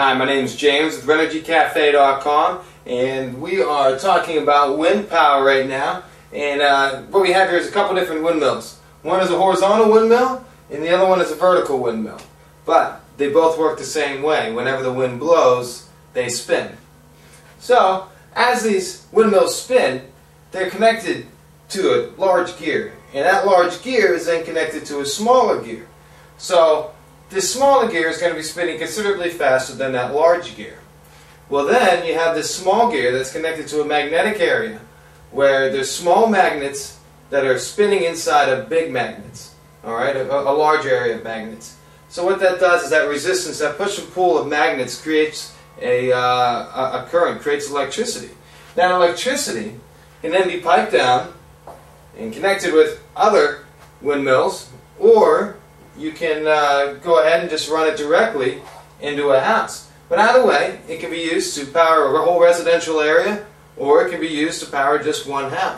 Hi, my name is James with RenergyCafe.com and we are talking about wind power right now. And uh, what we have here is a couple different windmills. One is a horizontal windmill and the other one is a vertical windmill. But they both work the same way. Whenever the wind blows, they spin. So, as these windmills spin, they're connected to a large gear. And that large gear is then connected to a smaller gear. So, this smaller gear is going to be spinning considerably faster than that large gear. Well then, you have this small gear that's connected to a magnetic area where there's small magnets that are spinning inside of big magnets. Alright, a, a large area of magnets. So what that does is that resistance, that push and pull of magnets creates a, uh, a current, creates electricity. That electricity can then be piped down and connected with other windmills, or you can uh, go ahead and just run it directly into a house. But either way, it can be used to power a whole residential area, or it can be used to power just one house.